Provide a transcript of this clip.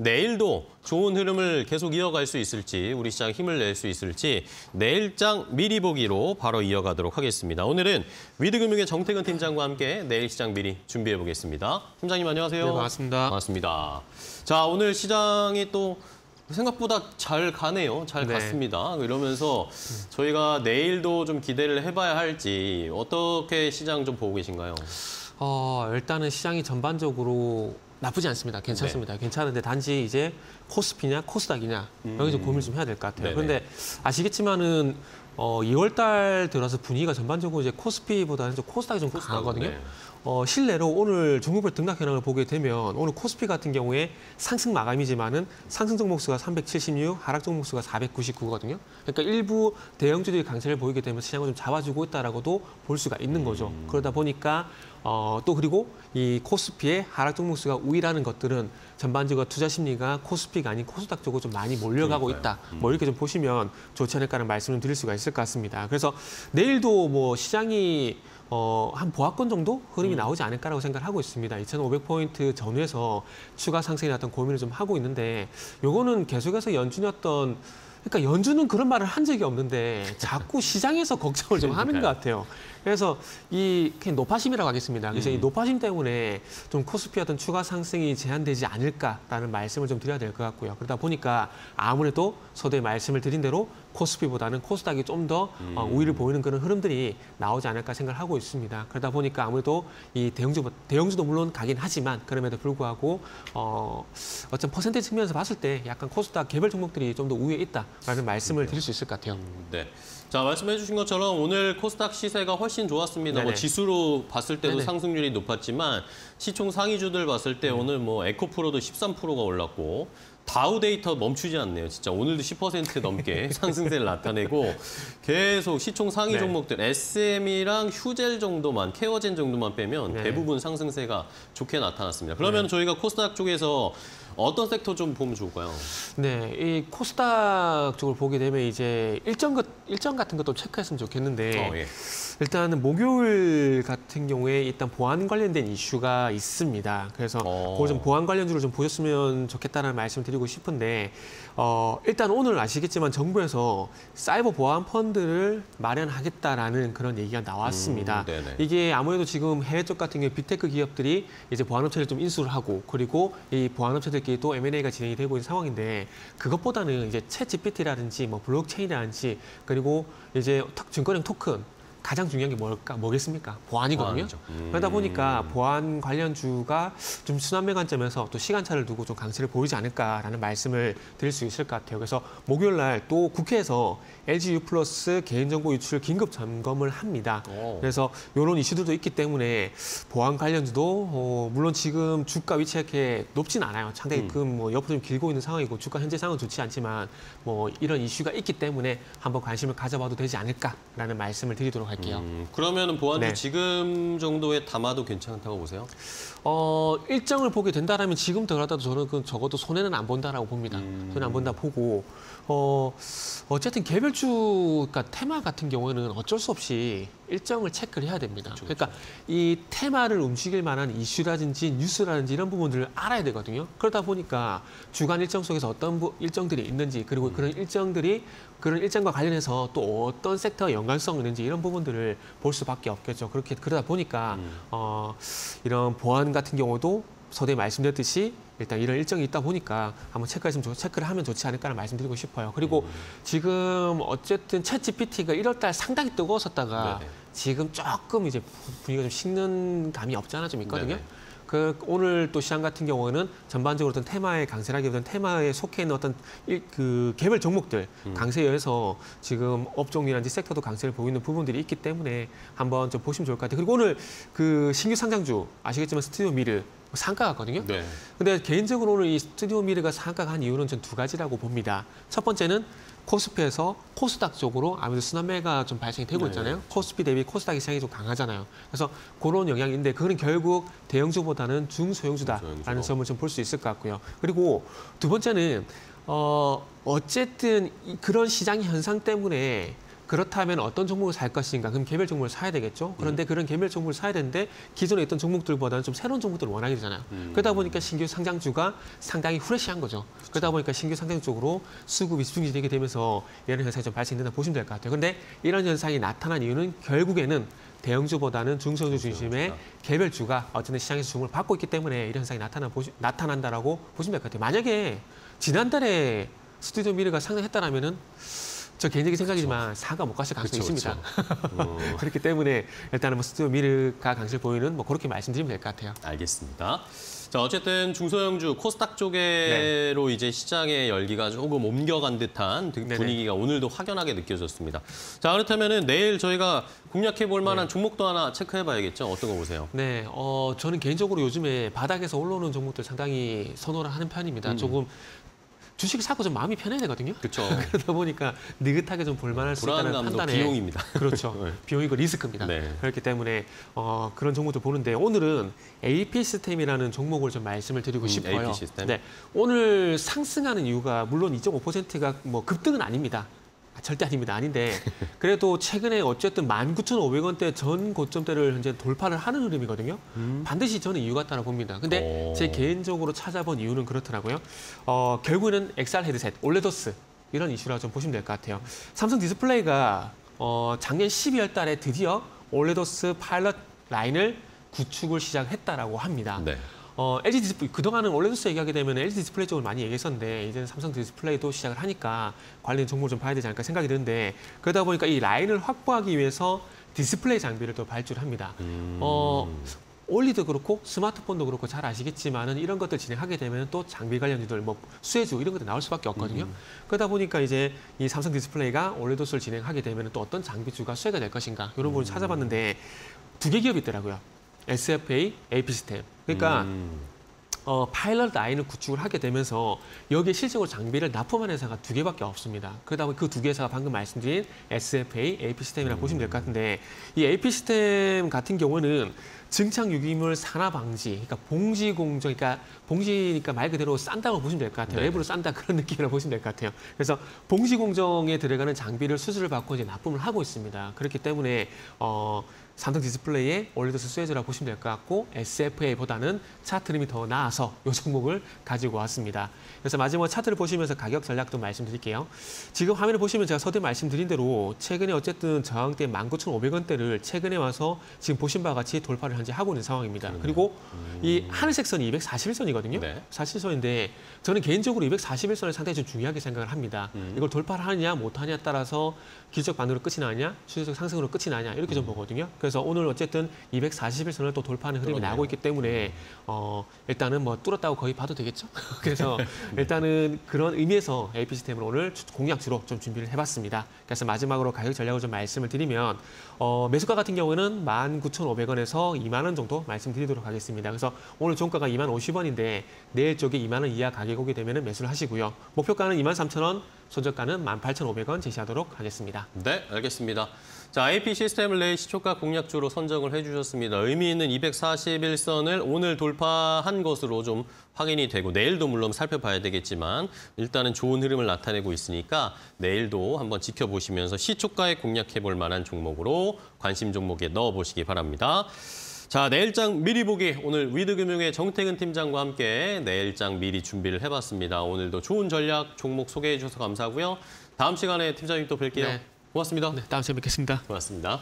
내일도 좋은 흐름을 계속 이어갈 수 있을지 우리 시장 힘을 낼 수 있을지 내일장 미리 보기로 바로 이어가도록 하겠습니다. 오늘은 위드금융의 정태근 팀장과 함께 내일 시장 미리 준비해 보겠습니다. 팀장님 안녕하세요. 네, 반갑습니다. 반갑습니다. 자 오늘 시장이 또 생각보다 잘 가네요. 잘 네. 갔습니다. 이러면서 저희가 내일도 좀 기대를 해봐야 할지 어떻게 시장 좀 보고 계신가요? 어, 일단은 시장이 전반적으로 나쁘지 않습니다. 괜찮습니다. 네. 괜찮은데 단지 이제 코스피냐 코스닥이냐 여기 좀 고민을 좀 해야 될 것 같아요. 음. 네네. 그런데 아시겠지만은 어, 2월 달 들어서 분위기가 전반적으로 이제 코스피보다는 좀 코스닥이 좀 코스닥, 강하거든요. 네. 어, 실내로 오늘 종목별 등락 현황을 보게 되면 오늘 코스피 같은 경우에 상승 마감이지만은 상승 종목수가 376, 하락 종목수가 499거든요. 그러니까 일부 대형주들이 강세를 보이게 되면 시장을 좀 잡아주고 있다라고도 볼 수가 있는 거죠. 음. 그러다 보니까 어, 또 그리고 이 코스피의 하락 종목수가 우위라는 것들은 전반적으로 투자 심리가 코스피가 아닌 코스닥 쪽으로 좀 많이 몰려가고 그러니까요. 있다. 뭐 이렇게 좀 보시면 좋지 않을까라는 말씀을 드릴 수가 있을 것 같습니다. 그래서 내일도 뭐 시장이 어, 한 보합권 정도 흐름이 나오지 않을까라고 생각을 하고 있습니다. 2,500포인트 전후에서 추가 상승이 났던 고민을 좀 하고 있는데 요거는 계속해서 연준이 어떤 그러니까 연준은 그런 말을 한 적이 없는데 자꾸 시장에서 걱정을 좀 하는 것 같아요. 그래서 이 그냥 노파심이라고 하겠습니다. 그래서 이 노파심 때문에 좀 코스피 어떤 추가 상승이 제한되지 않을까라는 말씀을 좀 드려야 될 것 같고요. 그러다 보니까 아무래도 서두에 말씀을 드린 대로 코스피보다는 코스닥이 좀더 어, 우위를 보이는 그런 흐름들이 나오지 않을까 생각을 하고 있습니다. 그러다 보니까 아무래도 이 대형주 대형주도 물론 가긴 하지만 그럼에도 불구하고 어 어떤 퍼센테이지 측면에서 봤을 때 약간 코스닥 개별 종목들이 좀 더 우위에 있다라는 말씀을 드릴 수 있을 것 같아요. 네. 자 말씀해 주신 것처럼 오늘 코스닥 시세가 훨씬 좋았습니다. 뭐. 지수로 봤을 때도 네네. 상승률이 높았지만 시총 상위주들 봤을 때 오늘 뭐 에코프로도 13%가 올랐고 다우 데이터 멈추지 않네요. 진짜 오늘도 10% 넘게 상승세를 나타내고 계속 시총 상위 네. 종목들 SM이랑 휴젤 정도만 케어젠 정도만 빼면 네. 대부분 상승세가 좋게 나타났습니다. 그러면 저희가 코스닥 쪽에서 어떤 섹터 좀 보면 좋을까요? 네, 이 코스닥 쪽을 보게 되면 이제 일정 것 일정 같은 것도 체크했으면 좋겠는데 어, 예. 일단은 목요일 같은 경우에 일단 보안 관련된 이슈가 있습니다. 그래서 어. 그걸 좀 보안 관련주를 좀 보셨으면 좋겠다는 말씀 드리고 싶은데 어, 일단 오늘 아시겠지만 정부에서 사이버 보안 펀드를 마련하겠다라는 그런 얘기가 나왔습니다. 음. 이게 아무래도 지금 해외 쪽 같은 경우 빅테크 기업들이 이제 보안업체를 좀 인수를 하고 그리고 이 보안업체들끼리 또 M&A가 진행이 되고 있는 상황인데 그것보다는 이제 챗 GPT라든지 뭐 블록체인이라든지 그리고 이제 턱- 증권형 토큰 가장 중요한 게 뭘까 뭐겠습니까? 보안이거든요. 음. 그러다 보니까 보안 관련주가 좀 순환매 관점에서 또 시간차를 두고 좀 강세를 보이지 않을까라는 말씀을 드릴 수 있을 것 같아요. 그래서 목요일 날 또 국회에서 LG U 플러스 개인정보 유출 긴급 점검을 합니다. 오. 그래서 이런 이슈들도 있기 때문에 보안 관련주도 어, 물론 지금 주가 위치가 이렇게 높진 않아요. 상당히 음. 그뭐 옆으로 좀 기고 있는 상황이고 주가 현재 상황은 좋지 않지만 뭐 이런 이슈가 있기 때문에 한번 관심을 가져봐도 되지 않을까라는 말씀을 드리도록 할게요. 음, 그러면은 보안주 네. 지금 정도에 담아도 괜찮다고 보세요? 어, 일정을 보게 된다라면 지금부터 그러다도 저는 그 적어도 손해는 안 본다라고 봅니다. 음. 손해 안 본다 보고 어, 어쨌든 개별주 그러니까 테마 같은 경우에는 어쩔 수 없이 일정을 체크를 해야 됩니다. 그렇죠, 그러니까 이 테마를 움직일 만한 이슈라든지 뉴스라든지 이런 부분들을 알아야 되거든요. 그러다 보니까 주간 일정 속에서 어떤 부- 일정들이 있는지 음. 그리고 그런 일정들이 그런 일정과 관련해서 또 어떤 섹터와 연관성이 있는지 이런 부분들을 볼 수밖에 없겠죠. 그렇게 그러다 보니까 음. 어, 이런 보안 같은 경우도 서두에 말씀드렸듯이 일단 이런 일정이 있다 보니까 한번 체크했으면 좋, 체크를 하면 좋지 않을까라는 말씀드리고 싶어요. 그리고 음. 지금 어쨌든 챗 GPT가 1월 달 상당히 뜨거웠었다가 네네. 지금 조금 이제 분위기가 좀 식는 감이 없지 않아 좀 있거든요. 네네. 그 오늘 또 시장 같은 경우는 전반적으로 어떤 테마에 강세라기보다는 테마에 속해 있는 어떤 일, 그 개별 종목들 음. 강세에 의해서 지금 업종이라든지 섹터도 강세를 보이는 부분들이 있기 때문에 한번 좀 보시면 좋을 것 같아요. 그리고 오늘 그 신규 상장주 아시겠지만 스튜디오 미르 상가 같거든요. 네. 근데 개인적으로 오늘 이 스튜디오 미르가 상한가가 한 이유는 전 두 가지라고 봅니다. 첫 번째는 코스피에서 코스닥 쪽으로 아무래도 순환매가 좀 발생이 되고 네, 있잖아요. 코스피 대비 코스닥이 시장이 좀 강하잖아요. 그래서 그런 영향인데 그거는 결국 대형주보다는 중소형주다라는 중소형주로. 점을 좀 볼 수 있을 것 같고요. 그리고 두 번째는 어 어쨌든 이- 그런 시장 현상 때문에 그렇다면 어떤 종목을 살 것인가? 그럼 개별 종목을 사야 되겠죠. 그런데 그런 개별 종목을 사야 되는데 기존에 있던 종목들보다는 좀 새로운 종목들을 원하게 되잖아요. 그러다 보니까 신규 상장주가 상당히 후레쉬한 거죠. 그러다 보니까 신규 상장 쪽으로 수급이 집중되게 되면서 이런 현상이 좀 발생된다 보시면 될 것 같아요. 근데 이런 현상이 나타난 이유는 결국에는 대형주보다는 중소주 중심의 개별주가 어쨌든 시장에서 주목을 받고 있기 때문에 이런 현상이 나타나 보시, 나타난다라고 보시면 될 것 같아요. 만약에 지난달에 스튜디오 미르가 상장했다라면은 저 개인적인 생각이지만 사가 못 갔을 가능성이 그쵸, 있습니다. 어, 그렇기 때문에 일단은 뭐 스튜디오 미르가 강세를 보이는 뭐 그렇게 말씀드리면 될 것 같아요. 알겠습니다. 자, 어쨌든 중소형주 코스닥 쪽으로 이제 시장의 열기가 조금 옮겨간 듯한 드- 네네. 분위기가 오늘도 확연하게 느껴졌습니다. 자, 그렇다면은 내일 저희가 공략해 볼 만한 네. 종목도 하나 체크해 봐야겠죠. 어떤 거 보세요? 네, 어, 저는 개인적으로 요즘에 바닥에서 올라오는 종목들 상당히 선호를 하는 편입니다. 조금 주식 사고 좀 마음이 편해야 되거든요. 그렇죠. 그러다 보니까 느긋하게 좀 볼만할 수 있다는 판단에 비용입니다. 그렇죠. 네. 비용이고 리스크입니다. 네. 그렇기 때문에 어, 그런 종목들 보는데 오늘은 AP 시스템이라는 종목을 좀 말씀을 드리고 음, 싶어요. AP 시스템. 네, 오늘 상승하는 이유가 물론 2.5%가 뭐 급등은 아닙니다. 아, 절대 아닙니다. 아닌데 그래도 최근에 어쨌든 19,500원대 전 고점대를 현재 돌파를 하는 흐름이거든요. 반드시 저는 이유가 있다고 봅니다. 근데 음. 오. 제 개인적으로 찾아본 이유는 그렇더라고요. 어, 결국에는 XR 헤드셋, OLEDoS 이런 이슈라 좀 보시면 될 것 같아요. 삼성 디스플레이가 어, 작년 12월 달에 드디어 OLEDoS 파일럿 라인을 구축을 시작했다라고 합니다. 네. 어, LG 디스플레이 그동안은 OLEDoS 얘기하게 되면 LG 디스플레이 쪽을 많이 얘기했었는데 이제는 삼성 디스플레이도 시작을 하니까 관련 종목을 좀 봐야 되지 않을까 생각이 드는데 그러다 보니까 이 라인을 확보하기 위해서 디스플레이 장비를 또 발주를 합니다. 음. 어, OLED도 그렇고 스마트폰도 그렇고 잘 아시겠지만은 이런 것들 진행하게 되면 또 장비 관련주들 뭐 수혜주 이런 것들 나올 수밖에 없거든요. 그러다 보니까 이제 이 삼성 디스플레이가 OLEDoS를 진행하게 되면 또 어떤 장비주가 수혜가 될 것인가 이런 부분을 찾아봤는데 두 개 기업이 있더라고요. SFA, AP 시스템. 그러니까 음. 어, 파일럿 라인을 구축을 하게 되면서 여기에 실적으로 장비를 납품하는 회사가 두 개밖에 없습니다. 그러다 보니 그 두 개 회사가 방금 말씀드린 SFA, AP 시스템이라고 보시면 될 것 같은데 이 AP 시스템 같은 경우는 증창 유기물 산화 방지, 그러니까 봉지 공정, 그러니까 봉지니까 말 그대로 싼다고 보시면 될 것 같아요. 네. 외부로 싼다 그런 느낌이라고 보시면 될 것 같아요. 그래서 봉지 공정에 들어가는 장비를 수주를 받고 이제 납품을 하고 있습니다. 그렇기 때문에 어, 삼성 디스플레이의 OLEDoS 수혜주라고 보시면 될 것 같고 SFA보다는 차트 흐름이 더 나아서 이 종목을 가지고 왔습니다. 그래서 마지막 차트를 보시면서 가격 전략도 말씀드릴게요. 지금 화면을 보시면 제가 서두에 말씀드린 대로 최근에 어쨌든 저항대 19,500원대를 최근에 와서 지금 보신 바와 같이 돌파를 현재 하고 있는 상황입니다. 그리고 이 하늘색 선이 240일선이거든요. 네. 40일선인데 저는 개인적으로 240일선을 상당히 좀 중요하게 생각을 합니다. 이걸 돌파를 하느냐 못하냐에 따라서 기술적 반응으로 끝이 나냐 추세적 상승으로 끝이 나냐 이렇게 좀 보거든요. 그래서 오늘 어쨌든 241선을 또 돌파하는 흐름이 그러네요. 나오고 있기 때문에 어, 일단은 뭐 뚫었다고 거의 봐도 되겠죠. 그래서 일단은 그런 의미에서 AP 시스템을 오늘 주- 공략 주로 좀 준비를 해봤습니다. 그래서 마지막으로 가격 전략을 좀 말씀을 드리면 어, 매수가 같은 경우는 19,500원에서 2만 원 정도 말씀드리도록 하겠습니다. 그래서 오늘 종가가 2만 50원인데 내일 쪽에 2만 원 이하 가격 오게 되면 매수를 하시고요. 목표가는 2만 3천 원, 손절가는 18,500원 제시하도록 하겠습니다. 네, 알겠습니다. 자, AP 시스템을 내일 시초가 공략주로 선정을 해주셨습니다. 의미 있는 241선을 오늘 돌파한 것으로 좀 확인이 되고 내일도 물론 살펴봐야 되겠지만 일단은 좋은 흐름을 나타내고 있으니까 내일도 한번 지켜보시면서 시초가에 공략해 볼 만한 종목으로 관심 종목에 넣어보시기 바랍니다. 자, 내일장 미리 보기 오늘 위드금융의 정태근 팀장과 함께 내일장 미리 준비를 해봤습니다. 오늘도 좋은 전략 종목 소개해 주셔서 감사하고요. 다음 시간에 팀장님 또 뵐게요. 네. 고맙습니다. 네, 다음 시간에 뵙겠습니다. 고맙습니다.